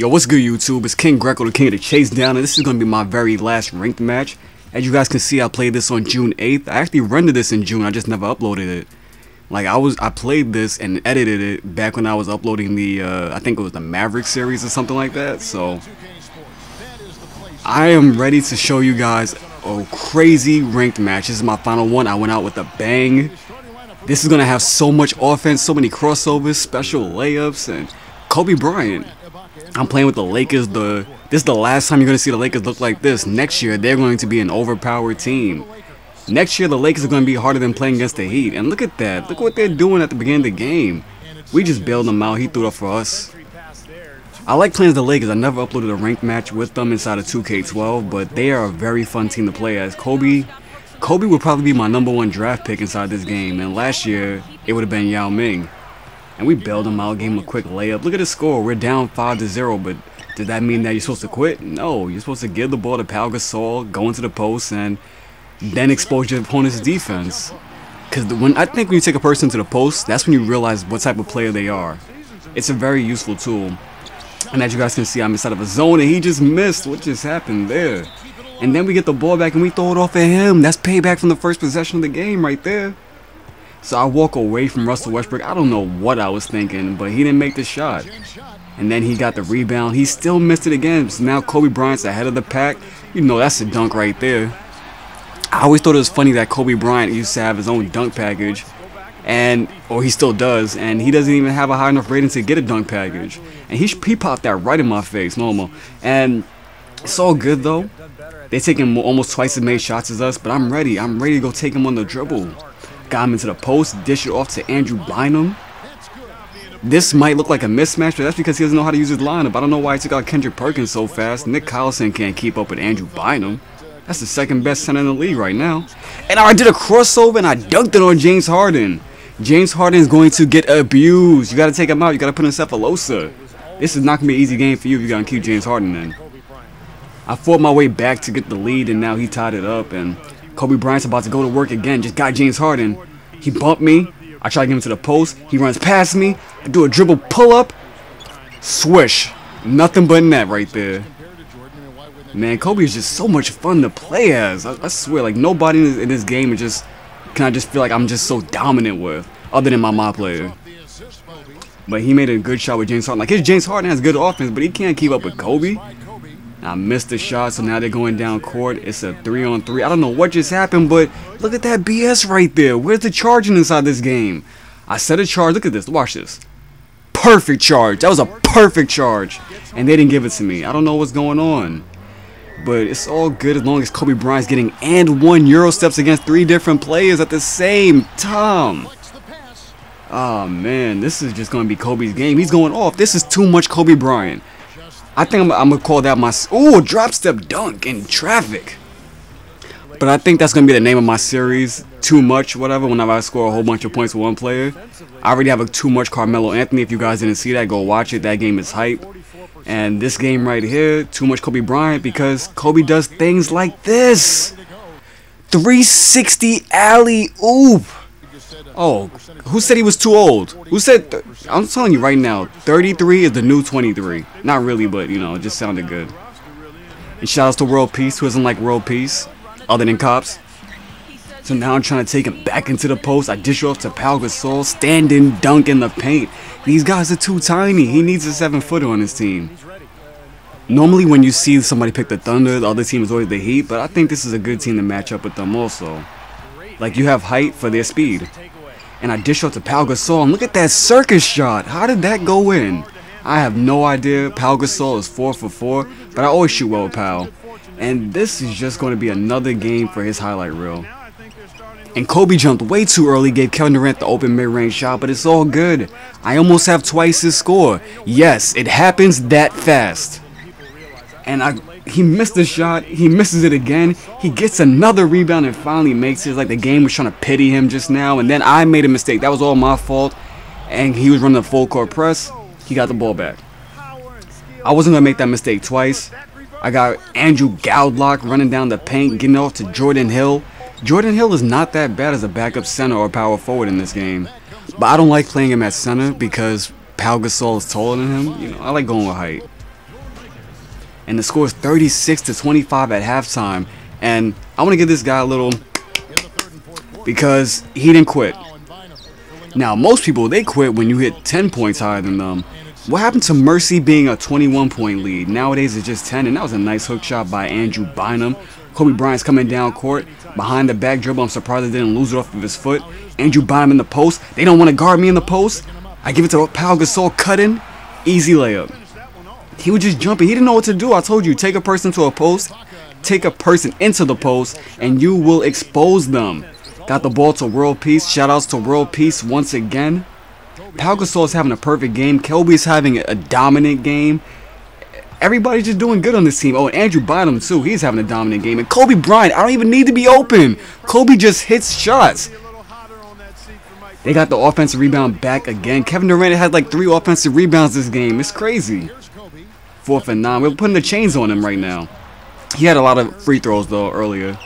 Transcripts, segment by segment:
Yo, what's good YouTube? It's King Greqo, the king of the chase down, and this is going to be my very last ranked match. As you guys can see, I played this on June 8th. I actually rendered this in June, I just never uploaded it. Like, I was, I played this and edited it back when I was uploading the, uh, I think it was the Maverick series or something like that, so... I am ready to show you guys a crazy ranked match. This is my final one. I went out with a bang. This is going to have so much offense, so many crossovers, special layups, and Kobe Bryant. I'm playing with the Lakers. The This is the last time you're going to see the Lakers look like this. Next year, they're going to be an overpowered team. Next year, the Lakers are going to be harder than playing against the Heat. And look at that. Look what they're doing at the beginning of the game. We just bailed them out. He threw it up for us. I like playing the Lakers. I never uploaded a ranked match with them inside of 2K12, but they are a very fun team to play as. Kobe, Kobe would probably be my number one draft pick inside this game, and last year it would have been Yao Ming. And we bailed him out, gave him a quick layup. Look at the score. We're down 5 to 0, but did that mean that you're supposed to quit? No, you're supposed to give the ball to Pau Gasol, go into the post, and then expose your opponent's defense. Because when I think when you take a person to the post, that's when you realize what type of player they are. It's a very useful tool. And as you guys can see, I'm inside of a zone, and he just missed. What just happened there? And then we get the ball back, and we throw it off at him. That's payback from the first possession of the game right there. So I walk away from Russell Westbrook. I don't know what I was thinking, but he didn't make the shot. And then he got the rebound. He still missed it again. So now Kobe Bryant's ahead of the pack. You know, that's a dunk right there. I always thought it was funny that Kobe Bryant used to have his own dunk package. And, or he still does, and he doesn't even have a high enough rating to get a dunk package. And he, he popped that right in my face, normal. And it's all good though. They're taking almost twice as many shots as us, but I'm ready. I'm ready to go take him on the dribble. Got him into the post, dish it off to Andrew Bynum. This might look like a mismatch, but that's because he doesn't know how to use his lineup. I don't know why he took out Kendrick Perkins so fast. Nick Collison can't keep up with Andrew Bynum. That's the second best center in the league right now. And I did a crossover and I dunked it on James Harden. James Harden is going to get abused. You got to take him out. You got to put in Sefolosha. This is not going to be an easy game for you if you got to keep James Harden in. I fought my way back to get the lead, and now he tied it up. And Kobe Bryant's about to go to work again. Just got James Harden. He bumped me. I try to get him to the post. He runs past me. I do a dribble pull up. Swish. Nothing but net right there. Man, Kobe is just so much fun to play as. I, I swear, like nobody in this, in this, game is just can I just feel like I'm just so dominant with, other than my mod player. But he made a good shot with James Harden. Like his James Harden has good offense, but he can't keep up with Kobe. I missed the shot, so now they're going down court. It's a three on three. I don't know what just happened, but look at that BS right there. Where's the charging inside this game? I set a charge. Look at this. Watch this. Perfect charge. That was a perfect charge. And they didn't give it to me. I don't know what's going on. But it's all good as long as Kobe Bryant's getting and one Euro steps against three different players at the same time. Oh man, this is just going to be Kobe's game. He's going off. This is too much Kobe Bryant. I think I'm, I'm to call that my... Ooh, drop step dunk in traffic. But I think that's to be the name of my series. Too much, whatever, whenever I score a whole bunch of points with one player. I already have a too much Carmelo Anthony. If you guys didn't see that, go watch it. That game is hype. And this game right here, too much Kobe Bryant because Kobe does things like this. 360 alley oop. Oh, who said he was too old? Who said? I'm telling you right now, 33 is the new 23. Not really, but you know, it just sounded good. And shout out to World Peace, who doesn't like World Peace, other than cops. So now I'm trying to take him back into the post. I dish off to Pau Gasol, standing dunk in the paint. These guys are too tiny. He needs a seven footer on his team. Normally when you see somebody pick the Thunder, the other team is always the Heat, but I think this is a good team to match up with them also. Like you have height for their speed. And I dish out to Pau Gasol, and look at that circus shot. How did that go in? I have no idea. Pau Gasol is 4 for 4, but I always shoot well with Pau. And this is just going to be another game for his highlight reel. And Kobe jumped way too early, gave Kevin Durant the open mid-range shot, but it's all good. I almost have twice his score. Yes, it happens that fast. And I, he missed the shot, he misses it again, he gets another rebound and finally makes it. Like the game was trying to pity him just now, and then I made a mistake. That was all my fault. And he was running a full court press, he got the ball back. I wasn't going to make that mistake twice. I got Andrew Goudelock running down the paint, getting off to Jordan Hill. Jordan Hill is not that bad as a backup center or power forward in this game. But I don't like playing him at center because Pau Gasol is taller than him. You know, I like going with height. And the score is 36 to 25 at halftime. And I want to give this guy a little because he didn't quit. Now, most people, they quit when you hit 10 points higher than them. What happened to Mercy being a 21 point lead? Nowadays it's just 10, and that was a nice hook shot by Andrew Bynum. Kobe Bryant's coming down court, behind the back dribble. I'm surprised they didn't lose it off of his foot. Andrew Bynum in the post. They don't want to guard me in the post. I give it to Pau Gasol, cutting, easy layup. He was just jumping. He didn't know what to do. I told you, take a person to a post, take a person into the post, and you will expose them. Got the ball to World Peace. Shoutouts to World Peace once again. Pau Gasol is having a perfect game. Kobe is having a dominant game. Everybody's just doing good on this team. Oh, and Andrew Bynum too. He's having a dominant game. And Kobe Bryant, I don't even need to be open. Kobe just hits shots. They got the offensive rebound back again. Kevin Durant had like three offensive rebounds this game. It's crazy. Fourth and nine. We're putting the chains on him right now. He had a lot of free throws though earlier.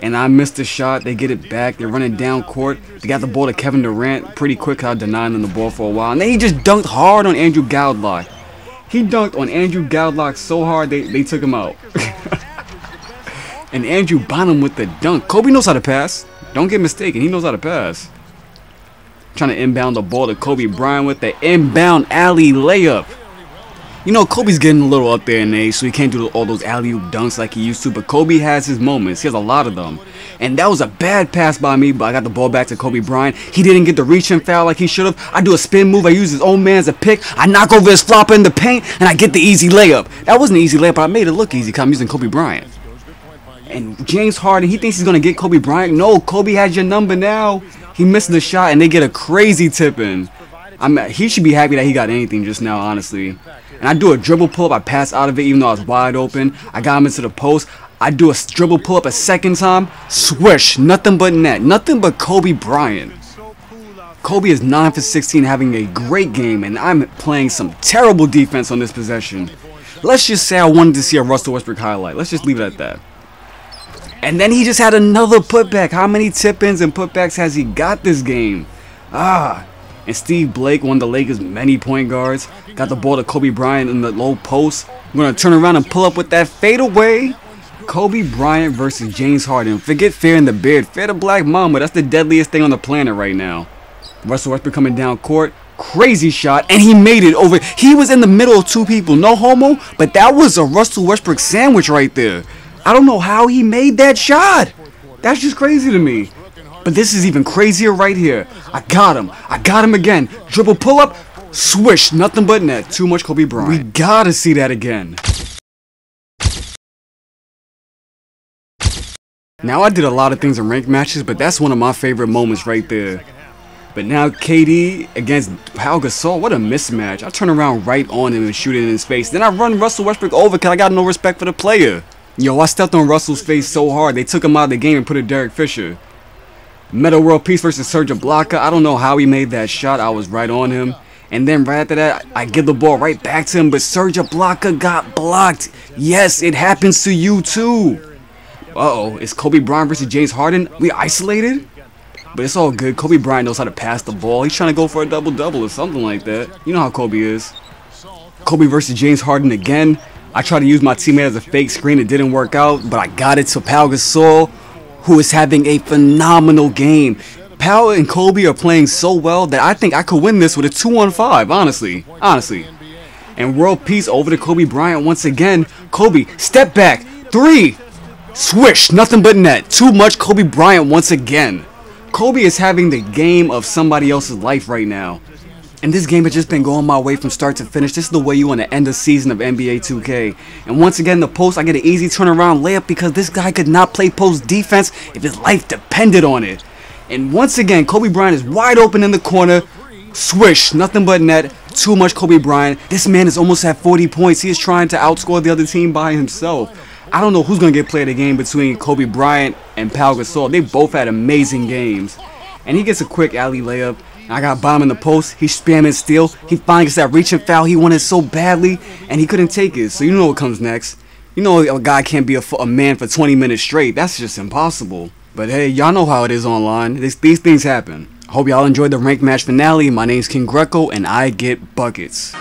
And I missed the shot. They get it back. They're running down court. They got the ball to Kevin Durant pretty quick. I denied him the ball for a while. And then he just dunked hard on Andrew Goudelock. He dunked on Andrew Goudelock so hard they, they took him out. and Andrew Bynum with the dunk. Kobe knows how to pass. Don't get mistaken. He knows how to pass. Trying to inbound the ball to Kobe Bryant with the inbound alley layup. You know, Kobe's getting a little up there in age, so he can't do all those alley-oop dunks like he used to, but Kobe has his moments. He has a lot of them. And that was a bad pass by me, but I got the ball back to Kobe Bryant. He didn't get the reach and foul like he should have. I do a spin move. I use his own man as a pick. I knock over his flopper in the paint, and I get the easy layup. That wasn't an easy layup, but I made it look easy because I'm using Kobe Bryant. And James Harden, he thinks he's going to get Kobe Bryant. No, Kobe has your number now. He missed the shot, and they get a crazy tip in. I'm, he should be happy that he got anything just now, honestly. And I do a dribble pull up. I pass out of it even though I was wide open. I got him into the post. I do a dribble pull up a second time. Swish. Nothing but net. Nothing but Kobe Bryant. Kobe is 9 for 16 having a great game and I'm playing some terrible defense on this possession. Let's just say I wanted to see a Russell Westbrook highlight. Let's just leave it at that. And then he just had another putback. How many tip-ins and putbacks has he got this game? Ah, and Steve Blake, one of the Lakers' many point guards, got the ball to Kobe Bryant in the low post. I'm going to turn around and pull up with that fadeaway. Kobe Bryant versus James Harden. Forget fear in the beard. Fear the black Mamba. That's the deadliest thing on the planet right now. Russell Westbrook coming down court. Crazy shot. And he made it over. He was in the middle of two people. No homo. But that was a Russell Westbrook sandwich right there. I don't know how he made that shot. That's just crazy to me. But this is even crazier right here. I got him. I got him again. Dribble pull up. Swish. Nothing but net. Too much Kobe Bryant. We gotta see that again. Now I did a lot of things in ranked matches, but that's one of my favorite moments right there. But now KD against Pau Gasol, what a mismatch. I turn around right on him and shoot it in his face. Then I run Russell Westbrook over because I got no respect for the player. Yo, I stepped on Russell's face so hard, they took him out of the game and put a Derek Fisher. Metta World Peace versus Serge Ibaka. I don't know how he made that shot. I was right on him. And then right after that, I give the ball right back to him. But Serge Ibaka got blocked. Yes, it happens to you too. Uh-oh, it's Kobe Bryant versus James Harden. We isolated? But it's all good. Kobe Bryant knows how to pass the ball. He's trying to go for a double-double or something like that. You know how Kobe is. Kobe versus James Harden again. I tried to use my teammate as a fake screen. It didn't work out, but I got it to Pau Gasol who is having a phenomenal game. Pau and Kobe are playing so well that I think I could win this with a 2-1-5, honestly. Honestly. And world peace over to Kobe Bryant once again. Kobe, step back. Three. Swish. Nothing but net. Too much Kobe Bryant once again. Kobe is having the game of somebody else's life right now. And this game has just been going my way from start to finish. This is the way you want to end the season of NBA 2K. And once again, the post, I get an easy turnaround layup because this guy could not play post defense if his life depended on it. And once again, Kobe Bryant is wide open in the corner. Swish, nothing but net. Too much Kobe Bryant. This man is almost at 40 points. He is trying to outscore the other team by himself. I don't know who's going to get player of the game between Kobe Bryant and Pau Gasol. They both had amazing games. And he gets a quick alley layup. I got bomb in the post. He's spamming steal. He finally gets that reaching foul he wanted so badly, and he couldn't take it. So you know what comes next. You know a guy can't be a, a man for 20 minutes straight. That's just impossible. But hey, y'all know how it is online. This, these things happen. I hope y'all enjoyed the ranked match finale. My name's King Greqo, and I get buckets.